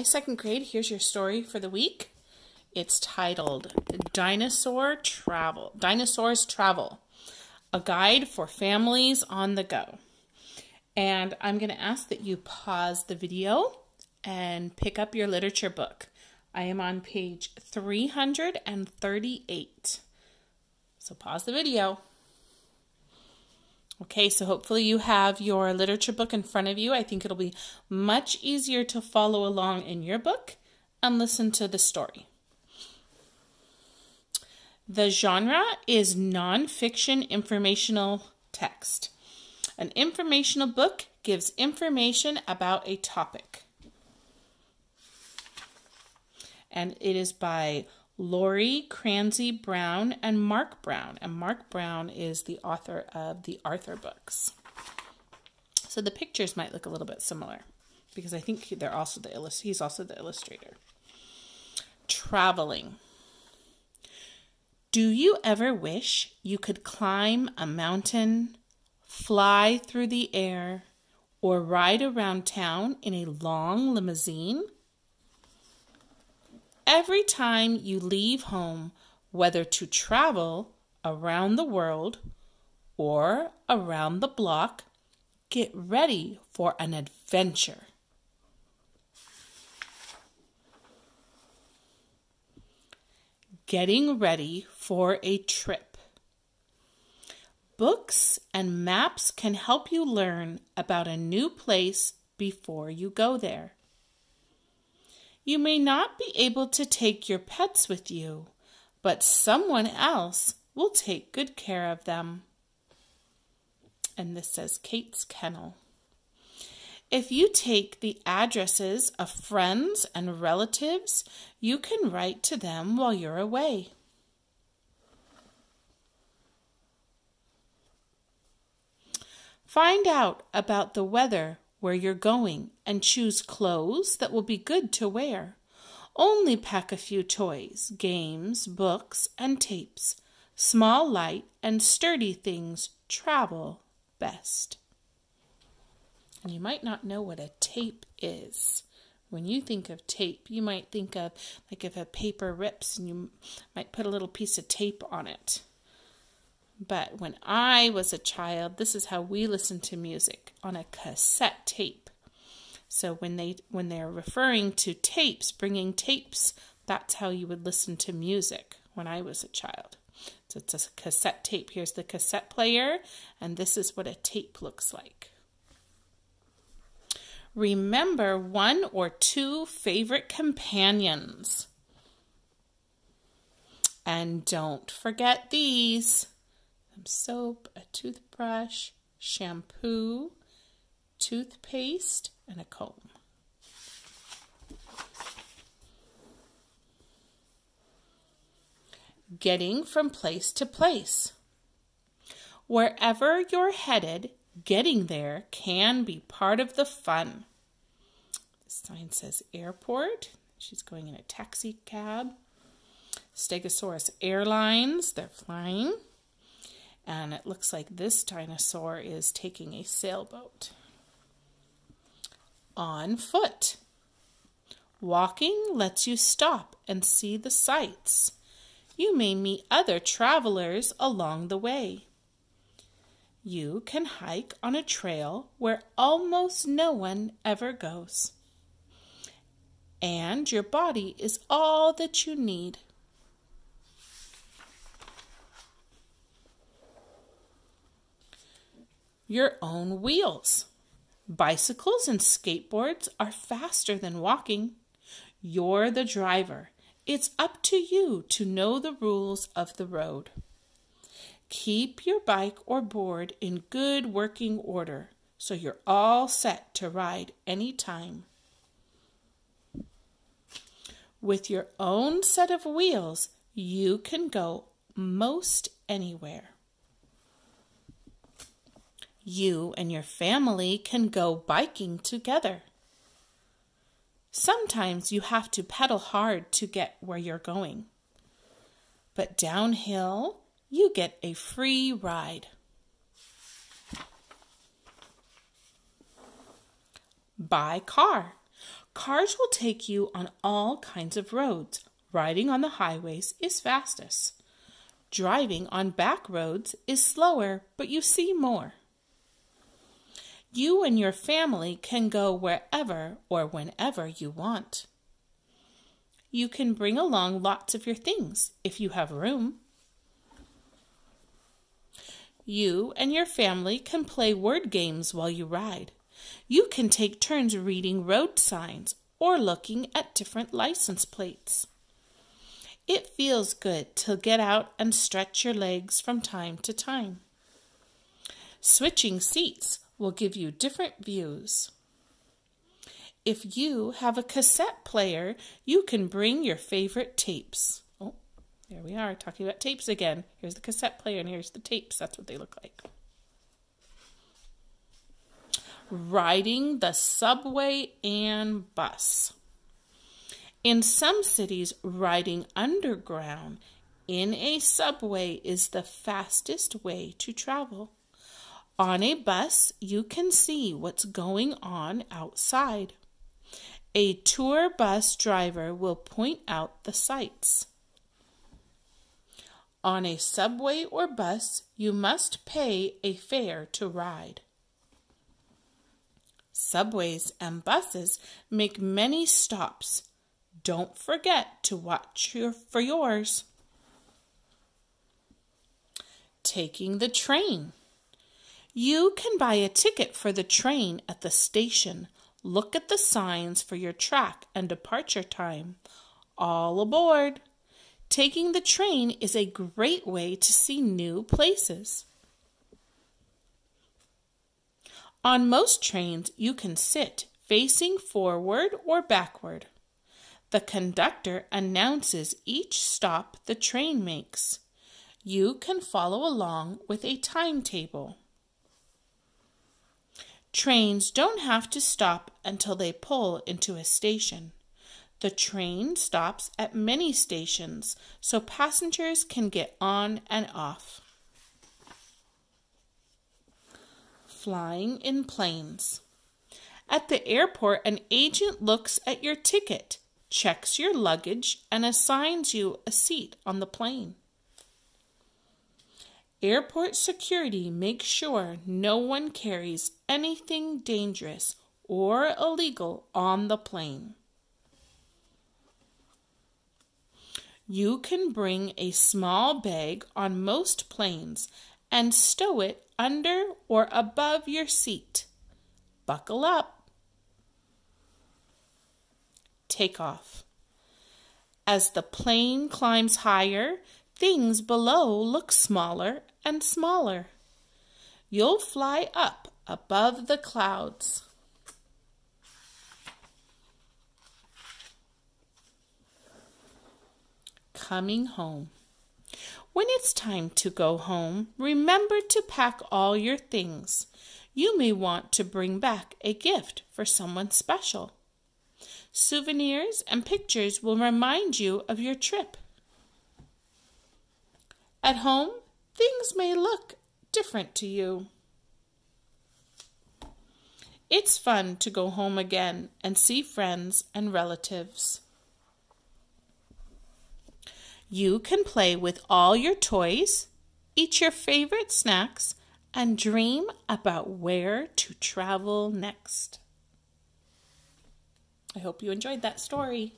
Hi, second grade. Here's your story for the week. It's titled Dinosaur Travel. Dinosaurs Travel, a guide for families on the go. And I'm going to ask that you pause the video and pick up your literature book. I am on page 338. So pause the video. Okay, so hopefully you have your literature book in front of you. I think it'll be much easier to follow along in your book and listen to the story. The genre is nonfiction informational text. An informational book gives information about a topic. And it is by Laurie Krasny Brown and Marc Brown. And Marc Brown is the author of the Arthur books. So the pictures might look a little bit similar because I think they're also the illust he's also the illustrator. Traveling. Do you ever wish you could climb a mountain, fly through the air, or ride around town in a long limousine? Every time you leave home, whether to travel around the world or around the block, get ready for an adventure. Getting ready for a trip. Books and maps can help you learn about a new place before you go there. You may not be able to take your pets with you, but someone else will take good care of them. And this says Kate's Kennel. If you take the addresses of friends and relatives, you can write to them while you're away. Find out about the weather where you're going and choose clothes that will be good to wear. Only pack a few toys, games, books, and tapes. Small, light, and sturdy things travel best. And you might not know what a tape is. When you think of tape, you might think of like if a paper rips and you might put a little piece of tape on it. But when I was a child, this is how we listened to music on a cassette tape. So when they when they're referring to tapes, bringing tapes, that's how you would listen to music when I was a child. So it's a cassette tape. Here's the cassette player, and this is what a tape looks like. Remember one or two favorite companions. And don't forget these soap, a toothbrush, shampoo, toothpaste, and a comb. Getting from place to place. Wherever you're headed, getting there can be part of the fun. The sign says airport. She's going in a taxi cab. Stegosaurus Airlines, they're flying. And it looks like this dinosaur is taking a sailboat. On foot. Walking lets you stop and see the sights. You may meet other travelers along the way. You can hike on a trail where almost no one ever goes. And your body is all that you need. Your own wheels. Bicycles and skateboards are faster than walking. You're the driver. It's up to you to know the rules of the road. Keep your bike or board in good working order so you're all set to ride any time. With your own set of wheels, you can go most anywhere you and your family can go biking together. Sometimes you have to pedal hard to get where you're going. But downhill, you get a free ride. By car. Cars will take you on all kinds of roads. Riding on the highways is fastest. Driving on back roads is slower, but you see more. You and your family can go wherever or whenever you want. You can bring along lots of your things if you have room. You and your family can play word games while you ride. You can take turns reading road signs or looking at different license plates. It feels good to get out and stretch your legs from time to time. Switching seats will give you different views. If you have a cassette player, you can bring your favorite tapes. Oh, there we are, talking about tapes again. Here's the cassette player and here's the tapes. That's what they look like. Riding the subway and bus. In some cities, riding underground in a subway is the fastest way to travel. On a bus, you can see what's going on outside. A tour bus driver will point out the sights. On a subway or bus, you must pay a fare to ride. Subways and buses make many stops. Don't forget to watch your, for yours. Taking the train. You can buy a ticket for the train at the station. Look at the signs for your track and departure time. All aboard! Taking the train is a great way to see new places. On most trains, you can sit facing forward or backward. The conductor announces each stop the train makes. You can follow along with a timetable. Trains don't have to stop until they pull into a station. The train stops at many stations so passengers can get on and off. Flying in planes. At the airport, an agent looks at your ticket, checks your luggage, and assigns you a seat on the plane. Airport security makes sure no one carries anything dangerous or illegal on the plane. You can bring a small bag on most planes and stow it under or above your seat. Buckle up. Take off. As the plane climbs higher, things below look smaller and smaller. You'll fly up above the clouds. Coming home. When it's time to go home, remember to pack all your things. You may want to bring back a gift for someone special. Souvenirs and pictures will remind you of your trip. At home, things may look different to you. It's fun to go home again and see friends and relatives. You can play with all your toys, eat your favorite snacks, and dream about where to travel next. I hope you enjoyed that story.